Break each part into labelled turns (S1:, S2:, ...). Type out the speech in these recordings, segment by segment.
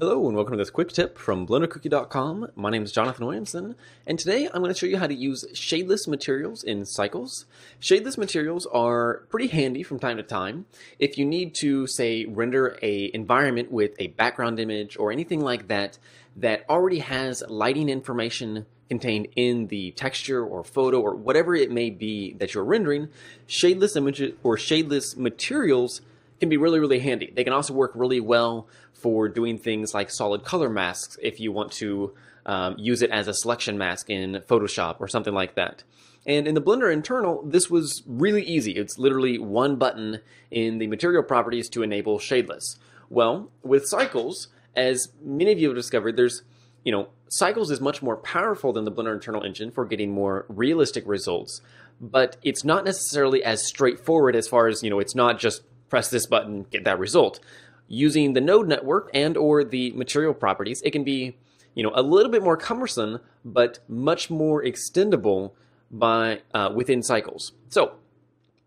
S1: Hello and welcome to this quick tip from BlenderCookie.com. My name is Jonathan Williamson, and today I'm going to show you how to use shadeless materials in Cycles. Shadeless materials are pretty handy from time to time. If you need to, say, render a environment with a background image or anything like that that already has lighting information contained in the texture or photo or whatever it may be that you're rendering, shadeless images or shadeless materials can be really, really handy. They can also work really well for doing things like solid color masks if you want to um, use it as a selection mask in Photoshop or something like that. And in the Blender internal, this was really easy. It's literally one button in the material properties to enable shadeless. Well, with Cycles, as many of you have discovered, there's, you know, Cycles is much more powerful than the Blender internal engine for getting more realistic results, but it's not necessarily as straightforward as far as, you know, it's not just press this button, get that result using the node network and or the material properties, it can be you know a little bit more cumbersome, but much more extendable by uh, within cycles. So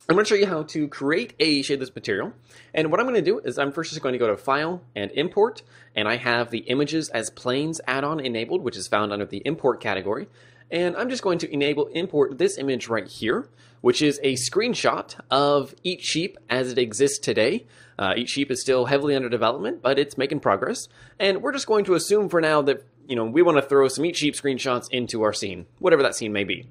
S1: I'm going to show you how to create a shadeless material. And what I'm going to do is I'm first just going to go to File and Import, and I have the Images as Planes add-on enabled, which is found under the Import category. And I'm just going to enable import this image right here, which is a screenshot of Eat Sheep as it exists today. Uh, Eat Sheep is still heavily under development, but it's making progress. And we're just going to assume for now that, you know, we want to throw some Eat Sheep screenshots into our scene, whatever that scene may be.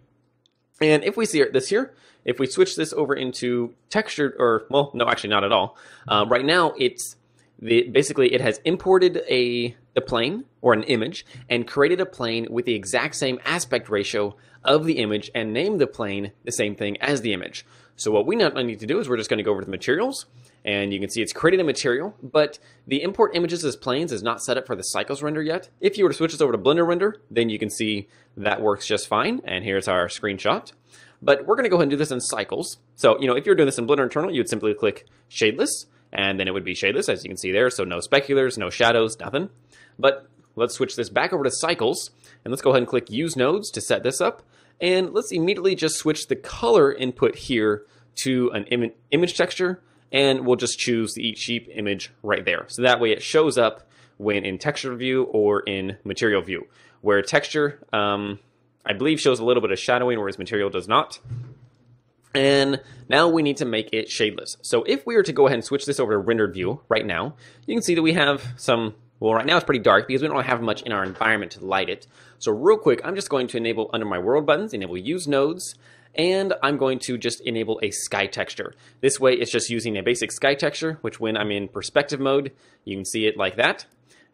S1: And if we see this here, if we switch this over into textured, or, well, no, actually not at all. Uh, right now, it's the, basically it has imported a the plane or an image and created a plane with the exact same aspect ratio of the image and named the plane the same thing as the image. So what we not need to do is we're just going to go over to the materials and you can see it's created a material, but the import images as planes is not set up for the cycles render yet. If you were to switch this over to Blender render, then you can see that works just fine. And here's our screenshot. But we're going to go ahead and do this in cycles. So, you know, if you're doing this in Blender internal, you would simply click shadeless and then it would be shadeless as you can see there. So no speculars, no shadows, nothing. But let's switch this back over to cycles and let's go ahead and click use nodes to set this up. And let's immediately just switch the color input here to an Im image texture and we'll just choose the eat sheep image right there. So that way it shows up when in texture view or in material view, where texture, um, I believe, shows a little bit of shadowing, whereas material does not. And now we need to make it shadeless. So if we were to go ahead and switch this over to rendered view right now, you can see that we have some, well, right now it's pretty dark because we don't have much in our environment to light it. So real quick, I'm just going to enable under my world buttons, enable use nodes, and I'm going to just enable a sky texture. This way it's just using a basic sky texture, which when I'm in perspective mode, you can see it like that,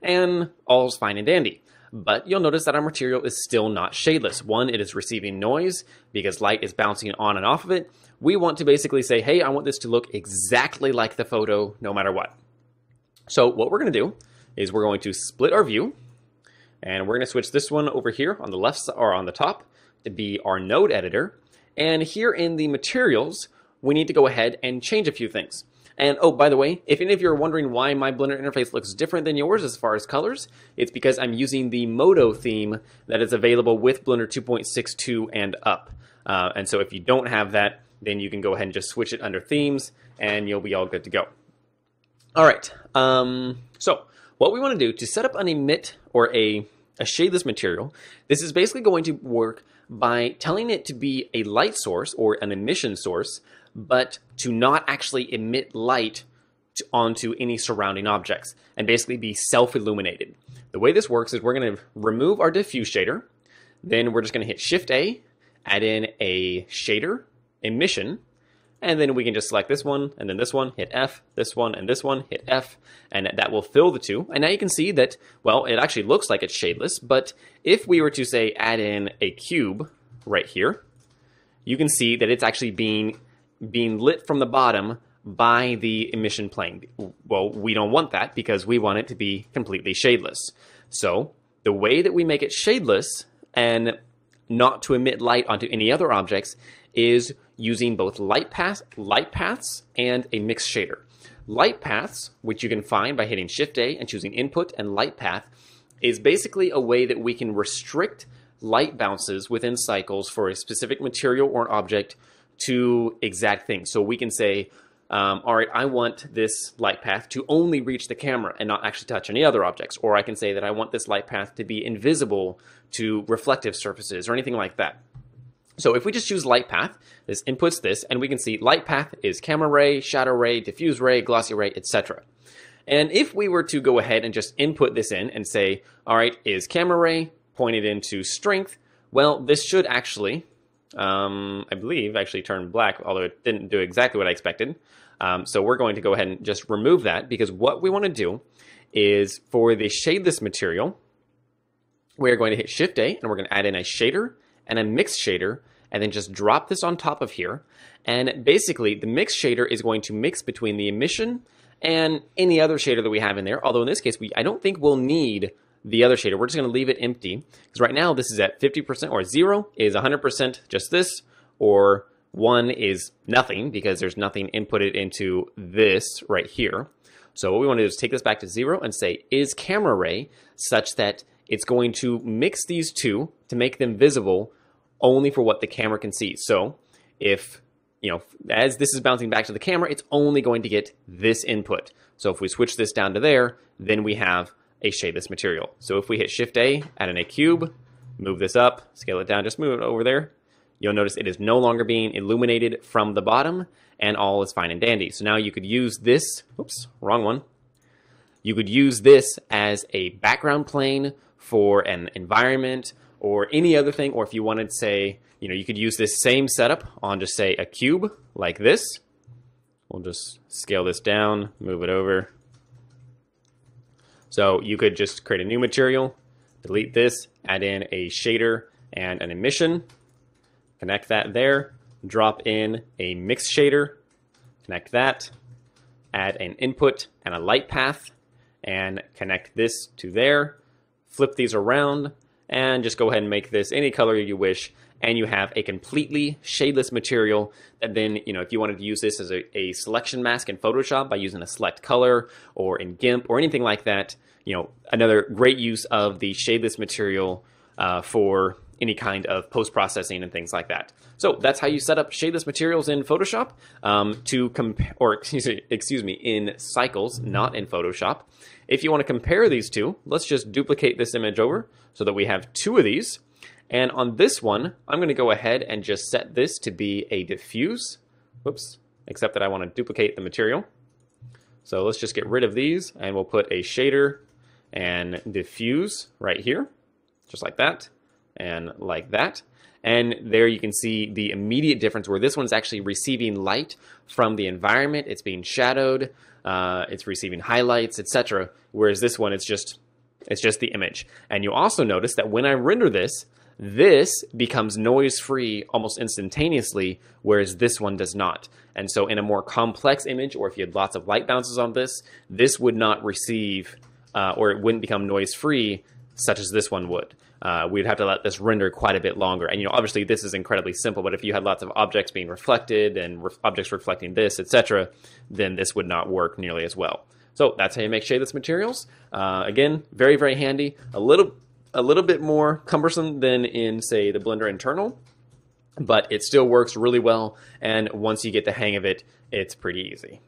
S1: and all's fine and dandy but you'll notice that our material is still not shadeless. One, it is receiving noise because light is bouncing on and off of it. We want to basically say, hey, I want this to look exactly like the photo no matter what. So what we're going to do is we're going to split our view and we're going to switch this one over here on the left or on the top to be our node editor. And here in the materials, we need to go ahead and change a few things. And oh, by the way, if any of you are wondering why my Blender interface looks different than yours as far as colors, it's because I'm using the Modo theme that is available with Blender 2.62 and up. Uh, and so if you don't have that, then you can go ahead and just switch it under themes and you'll be all good to go. All right, um, so what we want to do to set up an emit or a, a shadeless material, this is basically going to work by telling it to be a light source or an emission source but to not actually emit light onto any surrounding objects and basically be self-illuminated. The way this works is we're going to remove our diffuse shader, then we're just going to hit Shift A, add in a shader emission, and then we can just select this one and then this one, hit F, this one and this one, hit F, and that will fill the two. And now you can see that, well, it actually looks like it's shadeless, but if we were to say add in a cube right here, you can see that it's actually being being lit from the bottom by the emission plane. Well, we don't want that because we want it to be completely shadeless. So the way that we make it shadeless and not to emit light onto any other objects is using both light paths, light paths and a mixed shader. Light paths, which you can find by hitting Shift A and choosing Input and Light Path, is basically a way that we can restrict light bounces within cycles for a specific material or an object to exact things. So we can say, um, all right, I want this light path to only reach the camera and not actually touch any other objects. Or I can say that I want this light path to be invisible to reflective surfaces or anything like that. So if we just choose light path, this inputs this, and we can see light path is camera ray, shadow ray, diffuse ray, glossy ray, etc. And if we were to go ahead and just input this in and say, all right, is camera ray pointed into strength? Well, this should actually, um, I believe, actually turn black, although it didn't do exactly what I expected. Um, so we're going to go ahead and just remove that because what we want to do is for the shadeless material, we're going to hit Shift A and we're going to add in a shader and a mix shader and then just drop this on top of here. And basically the mix shader is going to mix between the emission and any other shader that we have in there. Although in this case, we I don't think we'll need the other shader. We're just going to leave it empty because right now this is at 50% or zero is 100% just this or one is nothing because there's nothing inputted into this right here. So what we want to do is take this back to zero and say, is camera ray such that it's going to mix these two to make them visible only for what the camera can see. So if, you know, as this is bouncing back to the camera, it's only going to get this input. So if we switch this down to there, then we have a shadeless material. So if we hit Shift A, add in a cube, move this up, scale it down, just move it over there, you'll notice it is no longer being illuminated from the bottom and all is fine and dandy. So now you could use this, oops, wrong one. You could use this as a background plane for an environment or any other thing, or if you wanted to say, you know, you could use this same setup on just say a cube like this. We'll just scale this down, move it over. So you could just create a new material, delete this, add in a shader and an emission, connect that there, drop in a mix shader, connect that, add an input and a light path, and connect this to there, flip these around, and just go ahead and make this any color you wish, and you have a completely shadeless material that then, you know, if you wanted to use this as a, a selection mask in Photoshop by using a select color or in GIMP or anything like that, you know, another great use of the shadeless material uh, for any kind of post-processing and things like that. So that's how you set up shadeless materials in Photoshop um, to compare, or excuse me, excuse me, in Cycles, not in Photoshop. If you want to compare these two, let's just duplicate this image over so that we have two of these. And on this one, I'm going to go ahead and just set this to be a diffuse. Whoops, except that I want to duplicate the material. So let's just get rid of these and we'll put a shader and diffuse right here, just like that and like that. And there you can see the immediate difference where this one's actually receiving light from the environment. It's being shadowed, uh, it's receiving highlights, etc. Whereas this one, it's just it's just the image. And you also notice that when I render this, this becomes noise free almost instantaneously, whereas this one does not. And so in a more complex image, or if you had lots of light bounces on this, this would not receive, uh, or it wouldn't become noise free, such as this one would uh, we'd have to let this render quite a bit longer. And you know, obviously this is incredibly simple, but if you had lots of objects being reflected and re objects reflecting this, etc., then this would not work nearly as well. So that's how you make shadeless materials. Uh, again, very, very handy. A little, a little bit more cumbersome than in, say, the Blender internal, but it still works really well. And once you get the hang of it, it's pretty easy.